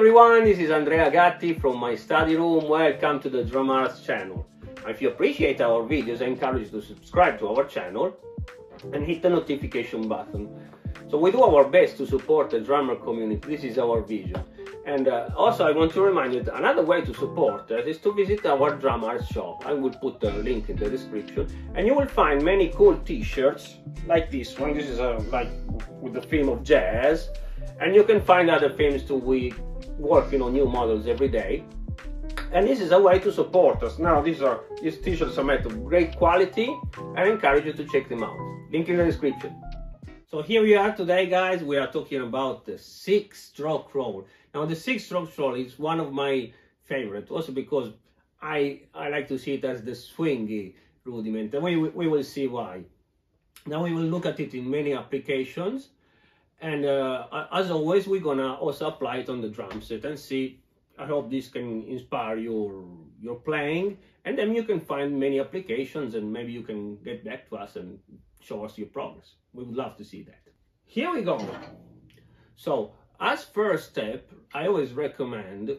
everyone, this is Andrea Gatti from my study room. Welcome to the Drum channel. If you appreciate our videos, I encourage you to subscribe to our channel and hit the notification button. So we do our best to support the drummer community. This is our vision. And uh, also I want to remind you that another way to support us is to visit our Drum shop. I will put the link in the description and you will find many cool t-shirts like this one. This is a, like with the theme of jazz and you can find other themes too. We working on new models every day. And this is a way to support us. Now these are these t-shirts are made of great quality. I encourage you to check them out. Link in the description. So here we are today guys. We are talking about the six stroke roll. Now the six stroke roll is one of my favorite also because I I like to see it as the swingy rudiment and we, we will see why. Now we will look at it in many applications and uh, as always, we're gonna also apply it on the drum set and see. I hope this can inspire your your playing, and then you can find many applications, and maybe you can get back to us and show us your progress. We would love to see that. Here we go. So as first step, I always recommend,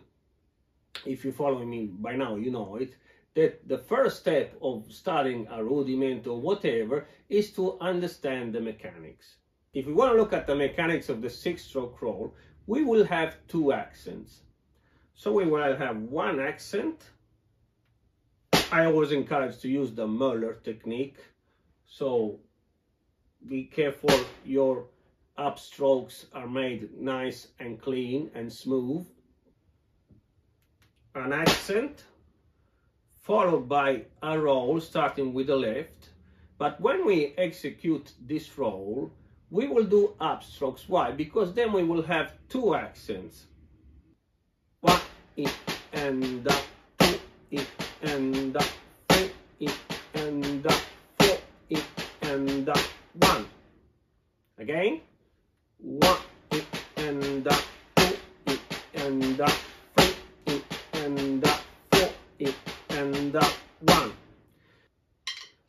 if you follow me by now, you know it, that the first step of studying a rudiment or whatever is to understand the mechanics. If we want to look at the mechanics of the six-stroke roll, we will have two accents. So we will have one accent. I always encourage to use the Moeller technique. So be careful your upstrokes are made nice and clean and smooth. An accent followed by a roll starting with the left. But when we execute this roll, we will do upstrokes. Why? Because then we will have two accents. One, it, and up, two, it, and up, three, it, and up, four, it, and up, one. Again. One, and up, two, and up, three, and up, four, and up, one.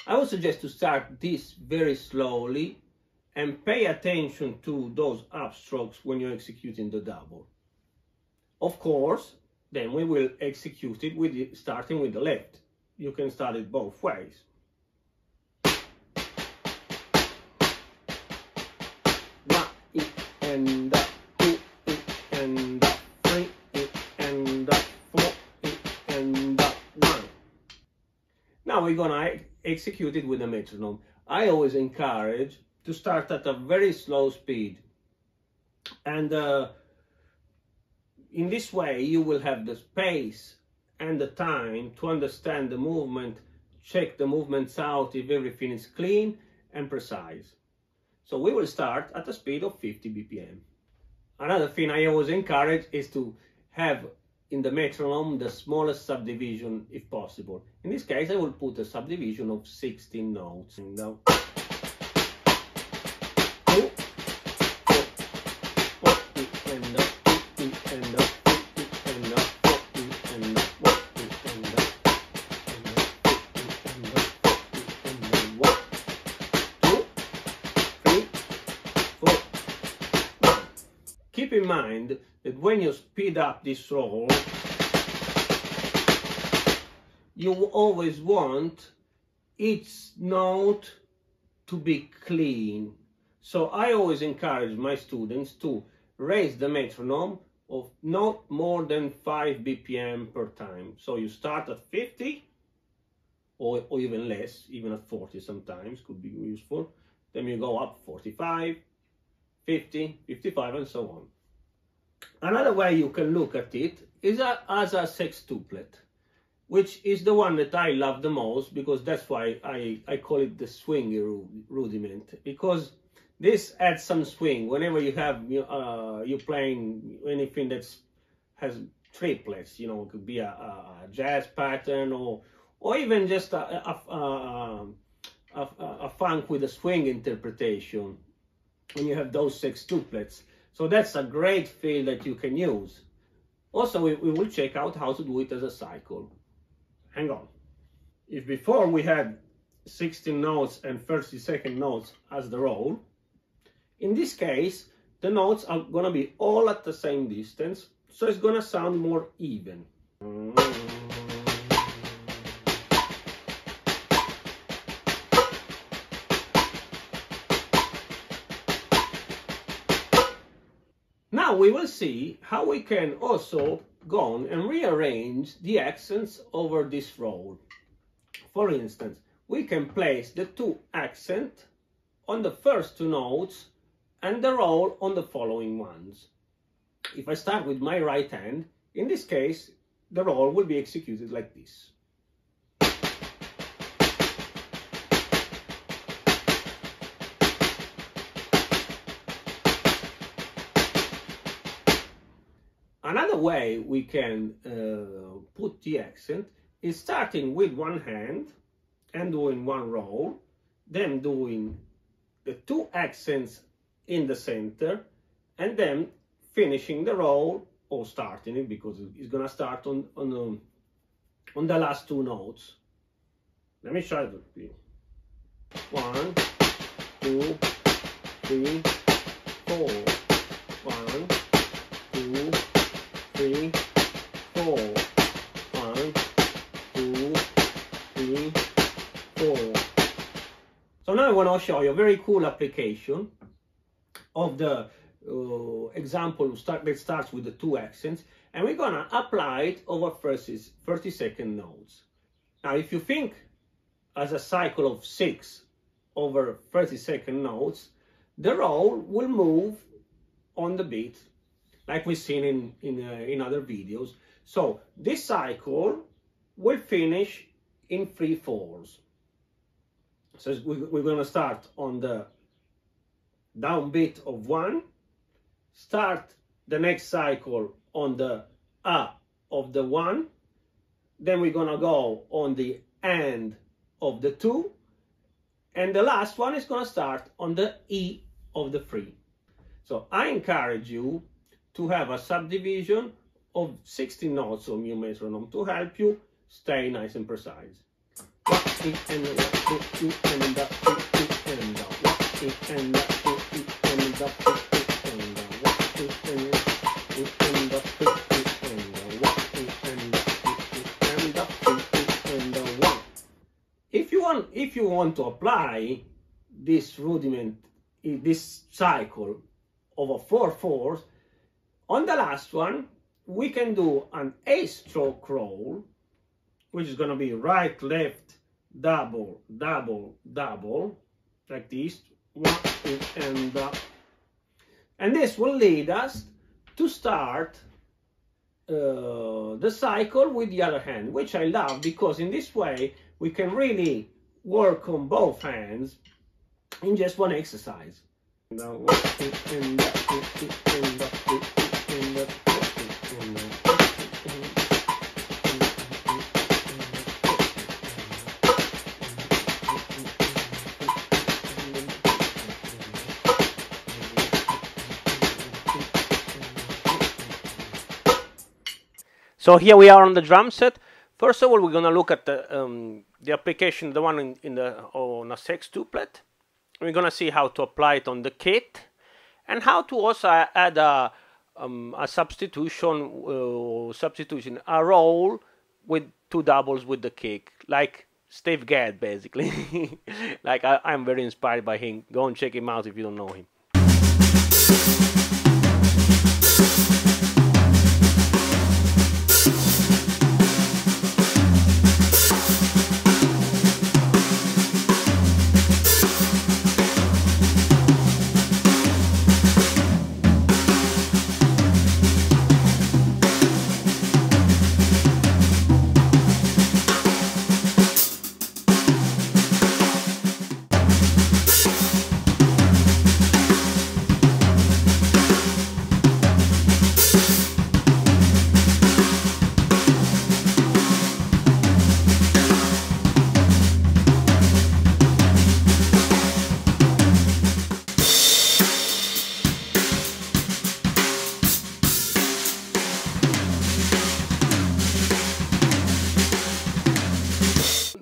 I would suggest to start this very slowly and pay attention to those upstrokes when you're executing the double. Of course, then we will execute it with the, starting with the left. You can start it both ways. And two, and three, and four, and one. Now we're gonna execute it with the metronome. I always encourage to start at a very slow speed. And uh, in this way, you will have the space and the time to understand the movement, check the movements out if everything is clean and precise. So we will start at a speed of 50 BPM. Another thing I always encourage is to have in the metronome the smallest subdivision if possible. In this case, I will put a subdivision of 16 notes. Keep in mind that when you speed up this roll, you always want each note to be clean. So I always encourage my students to raise the metronome of not more than 5 BPM per time. So you start at 50 or, or even less, even at 40 sometimes could be useful. Then you go up 45, 50, 55 and so on. Another way you can look at it is a, as a sextuplet, which is the one that I love the most because that's why I, I call it the swingy rudiment because this adds some swing. Whenever you have uh, you playing anything that's has triplets you know it could be a, a jazz pattern or or even just a, a, a, a funk with a swing interpretation. When you have those sextuplets so that's a great feel that you can use. Also, we, we will check out how to do it as a cycle. Hang on. If before we had 16 notes and 30 second notes as the roll, in this case, the notes are going to be all at the same distance. so it's gonna sound more even. Mm. Now we will see how we can also go on and rearrange the accents over this roll. For instance, we can place the two accent on the first two notes and the roll on the following ones. If I start with my right hand, in this case, the roll will be executed like this. Way we can uh, put the accent is starting with one hand and doing one roll, then doing the two accents in the center, and then finishing the roll or starting it because it's gonna start on on the, um, on the last two notes. Let me try to be one, two, three, four. Want to show you a very cool application of the uh, example start, that starts with the two accents and we're gonna apply it over 30, 30 second notes. Now if you think as a cycle of six over 30 second notes, the roll will move on the beat like we've seen in, in, uh, in other videos. So this cycle will finish in three fours. So we're going to start on the downbeat of one, start the next cycle on the A of the one, then we're gonna go on the end of the two, and the last one is gonna start on the E of the three. So I encourage you to have a subdivision of 16 notes on your metronome to help you stay nice and precise. If you want, if you want to apply this rudiment, eh, this cycle over four fours, on the last one, we can do an eight stroke roll, which is going to be right, left, double, double, double, like this, and uh, and this will lead us to start uh, the cycle with the other hand, which I love because in this way we can really work on both hands in just one exercise. So here we are on the drum set. First of all, we're going to look at the, um, the application, the one in, in the on a sextuplet. We're going to see how to apply it on the kit and how to also add a, um, a substitution, uh, substitution, a roll with two doubles with the kick, like Steve Gadd, basically. like I, I'm very inspired by him. Go and check him out if you don't know him.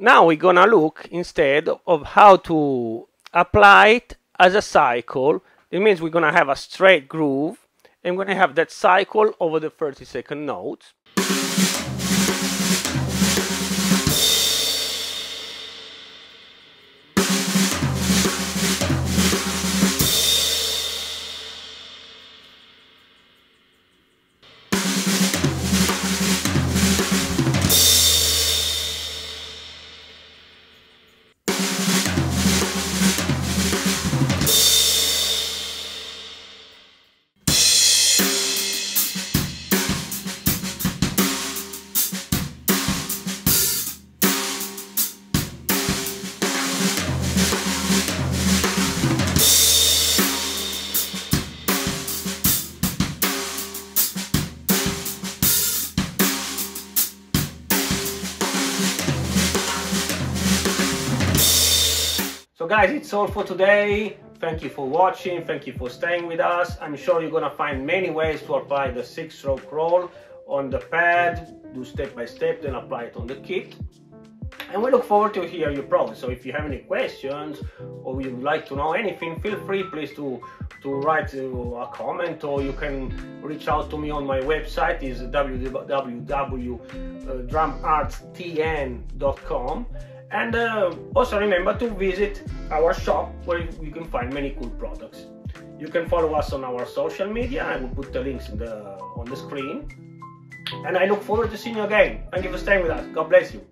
Now we're gonna look instead of how to apply it as a cycle. It means we're gonna have a straight groove and we're to have that cycle over the 30 second notes. Guys, it's all for today. Thank you for watching. Thank you for staying with us. I'm sure you're gonna find many ways to apply the six stroke roll on the pad, do step by step, then apply it on the kit. And we look forward to hear your progress. So if you have any questions or you'd like to know anything, feel free please to, to write uh, a comment or you can reach out to me on my website is www.drumartstn.com and uh, also remember to visit our shop where you can find many cool products. You can follow us on our social media. I will put the links the, on the screen. And I look forward to seeing you again. Thank you for staying with us. God bless you.